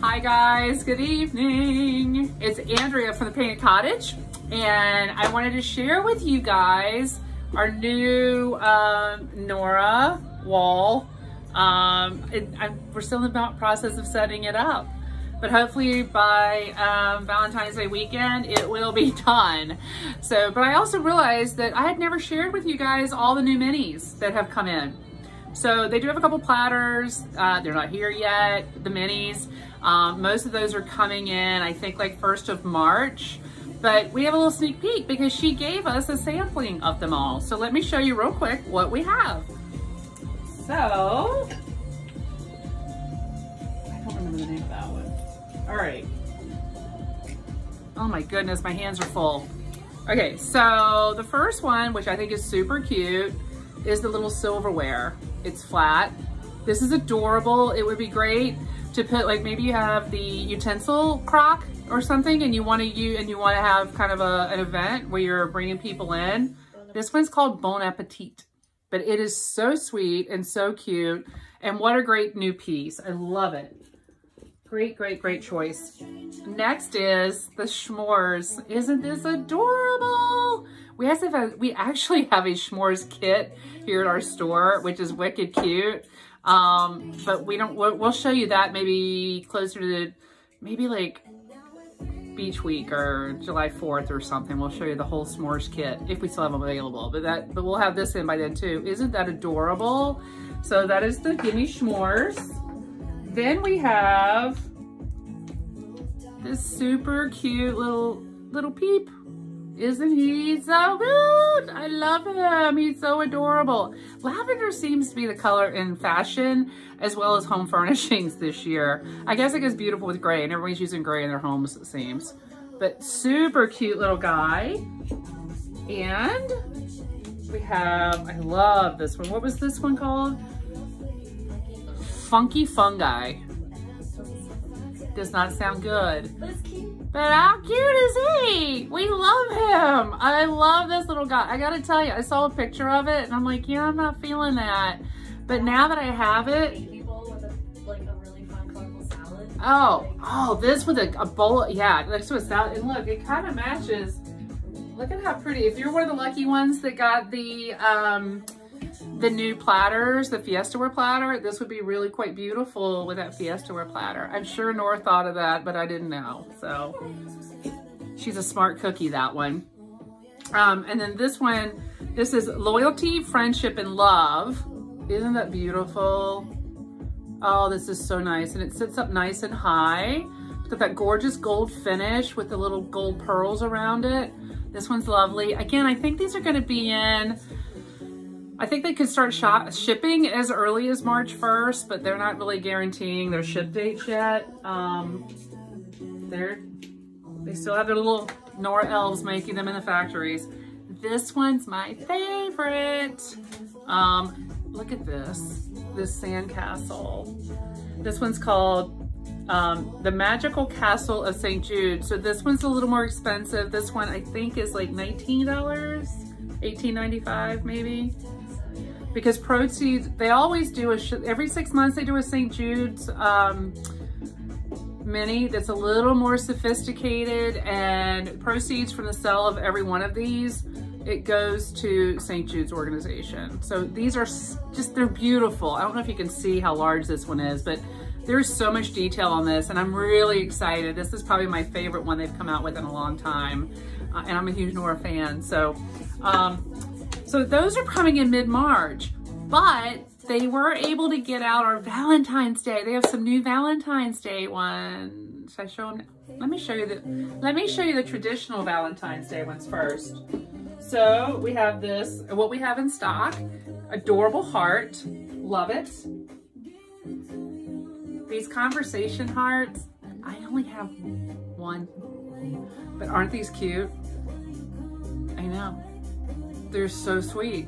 Hi guys, good evening. It's Andrea from the Painted Cottage and I wanted to share with you guys our new um, Nora wall. Um, it, we're still in the process of setting it up, but hopefully by um, Valentine's Day weekend, it will be done. So, but I also realized that I had never shared with you guys all the new minis that have come in. So they do have a couple platters. Uh, they're not here yet, the minis. Um, most of those are coming in, I think like 1st of March. But we have a little sneak peek because she gave us a sampling of them all. So let me show you real quick what we have. So, I don't remember the name of that one. All right. Oh my goodness, my hands are full. Okay, so the first one, which I think is super cute, is the little silverware. It's flat. This is adorable. It would be great to put like maybe you have the utensil crock or something and you want to you and you want to have kind of a, an event where you're bringing people in. This one's called Bon Appetit, but it is so sweet and so cute. And what a great new piece. I love it. Great, great, great choice. Next is the s'mores. Isn't this adorable? We have a, we actually have a s'mores kit here at our store, which is wicked cute. Um, but we don't, we'll, we'll show you that maybe closer to maybe like beach week or July 4th or something. We'll show you the whole s'mores kit if we still have them available, but that, but we'll have this in by then too. Isn't that adorable? So that is the Gimme S'mores. Then we have this super cute little, little peep. Isn't he so cute? I love him. He's so adorable. Lavender seems to be the color in fashion as well as home furnishings this year. I guess it goes beautiful with gray and everybody's using gray in their homes, it seems. But super cute little guy. And we have, I love this one. What was this one called? Funky Fungi. Does not sound good. But how cute is he? We love him. I love this little guy. I gotta tell you, I saw a picture of it and I'm like, yeah, I'm not feeling that. But now that I have it, Oh, oh, this with a, a bowl, yeah, next to a salad. And look, it kind of matches. Look at how pretty. If you're one of the lucky ones that got the um, the new platters, the Fiesta Ware platter, this would be really quite beautiful with that Fiesta Ware platter. I'm sure Nora thought of that, but I didn't know. So she's a smart cookie, that one. Um, and then this one, this is Loyalty, Friendship, and Love. Isn't that beautiful? Oh, this is so nice. And it sits up nice and high. It's got that gorgeous gold finish with the little gold pearls around it. This one's lovely. Again, I think these are gonna be in I think they could start shipping as early as March 1st, but they're not really guaranteeing their ship dates yet. Um, they're, they still have their little Nora elves making them in the factories. This one's my favorite. Um, look at this, this sandcastle. This one's called um, the Magical Castle of St. Jude. So this one's a little more expensive. This one I think is like $19, $18.95 maybe because proceeds, they always do a, every six months they do a St. Jude's um, mini that's a little more sophisticated and proceeds from the sale of every one of these, it goes to St. Jude's organization. So these are just, they're beautiful. I don't know if you can see how large this one is, but there's so much detail on this and I'm really excited. This is probably my favorite one they've come out with in a long time. Uh, and I'm a huge Nora fan. So um, so those are coming in mid-March, but they were able to get out our Valentine's Day. They have some new Valentine's Day ones. Should I show them? Let me show you the, let me show you the traditional Valentine's Day ones first. So we have this, what we have in stock, adorable heart, love it. These conversation hearts, I only have one, but aren't these cute? I know. They're so sweet.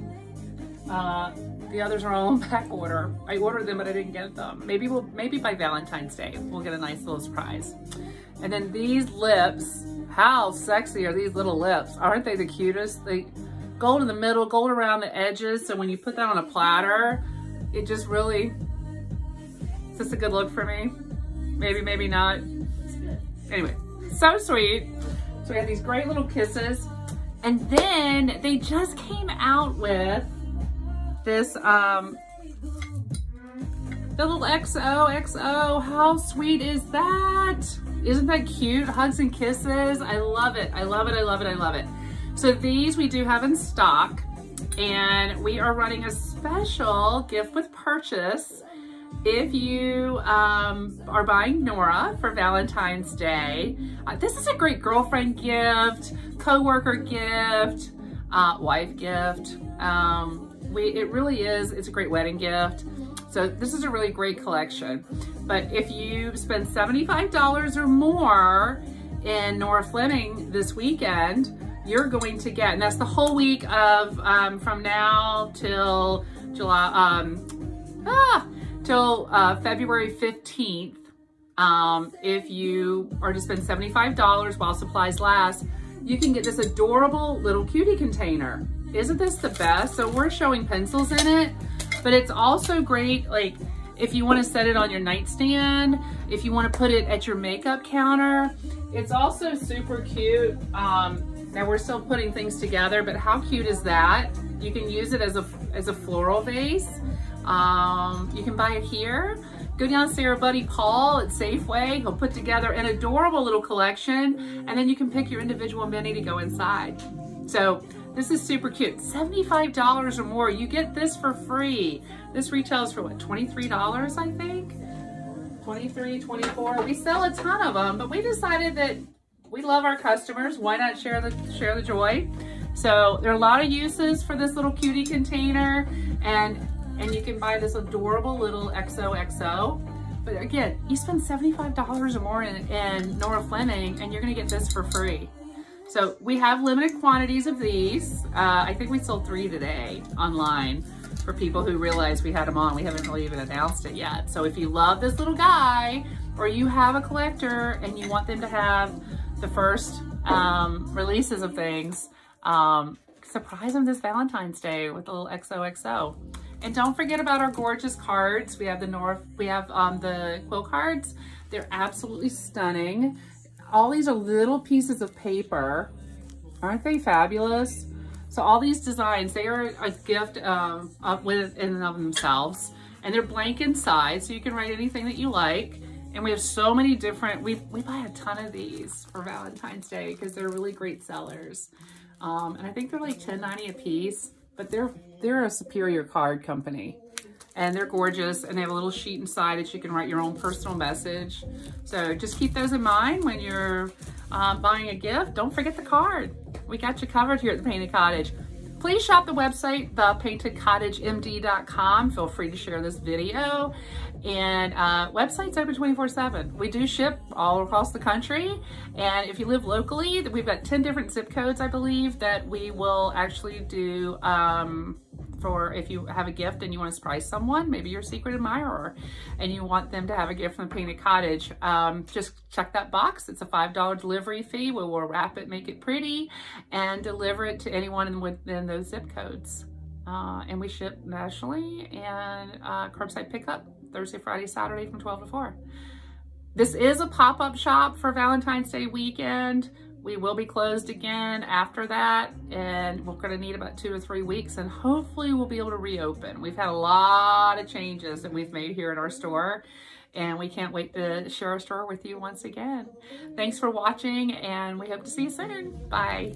Uh, the others are all on back order. I ordered them, but I didn't get them. Maybe we'll, maybe by Valentine's Day, we'll get a nice little surprise. And then these lips, how sexy are these little lips? Aren't they the cutest? They gold in the middle, gold around the edges. So when you put that on a platter, it just really, is this a good look for me? maybe, maybe not. Anyway, so sweet. So we have these great little kisses. And then they just came out with this, um, the little XOXO. How sweet is that? Isn't that cute? Hugs and kisses. I love it. I love it. I love it. I love it. So these we do have in stock and we are running a special gift with purchase if you um, are buying Nora for Valentine's Day, uh, this is a great girlfriend gift, co-worker gift, uh, wife gift. Um, we, it really is, it's a great wedding gift. So this is a really great collection. But if you spend $75 or more in Nora Fleming this weekend, you're going to get, and that's the whole week of um, from now till July, um, ah, till uh, February 15th. Um, if you are to spend $75 while supplies last, you can get this adorable little cutie container. Isn't this the best? So we're showing pencils in it, but it's also great, like if you wanna set it on your nightstand, if you wanna put it at your makeup counter. It's also super cute. Um, now we're still putting things together, but how cute is that? You can use it as a, as a floral vase. Um, you can buy it here. Go down see our buddy Paul at Safeway. He'll put together an adorable little collection and then you can pick your individual mini to go inside. So this is super cute. $75 or more. You get this for free. This retails for what, $23 I think? 23, 24. We sell a ton of them, but we decided that we love our customers. Why not share the share the joy? So there are a lot of uses for this little cutie container and and you can buy this adorable little XOXO. But again, you spend $75 or more in, in Nora Fleming and you're gonna get this for free. So we have limited quantities of these. Uh, I think we sold three today online for people who realize we had them on. We haven't really even announced it yet. So if you love this little guy or you have a collector and you want them to have the first um, releases of things, um, surprise them this Valentine's Day with a little XOXO. And don't forget about our gorgeous cards. We have the North, we have um, the quill cards. They're absolutely stunning. All these are little pieces of paper. Aren't they fabulous? So all these designs, they are a gift um, in and of themselves. And they're blank inside, so you can write anything that you like. And we have so many different, we, we buy a ton of these for Valentine's Day because they're really great sellers. Um, and I think they're like $10.90 a piece but they're they're a superior card company and they're gorgeous and they have a little sheet inside that you can write your own personal message. So just keep those in mind when you're um, buying a gift. Don't forget the card. We got you covered here at the Painted Cottage. Please shop the website, thepaintedcottagemd.com. Feel free to share this video. And uh, website's open 24-7. We do ship all across the country. And if you live locally, we've got 10 different zip codes, I believe, that we will actually do um, for if you have a gift and you want to surprise someone, maybe your secret admirer, and you want them to have a gift from the Painted Cottage, um, just check that box. It's a $5 delivery fee. We will wrap it, make it pretty, and deliver it to anyone within those zip codes. Uh, and we ship nationally and uh, curbside pickup Thursday, Friday, Saturday from 12 to 4. This is a pop-up shop for Valentine's Day weekend. We will be closed again after that, and we're gonna need about two or three weeks, and hopefully we'll be able to reopen. We've had a lot of changes that we've made here at our store, and we can't wait to share our store with you once again. Thanks for watching, and we hope to see you soon. Bye.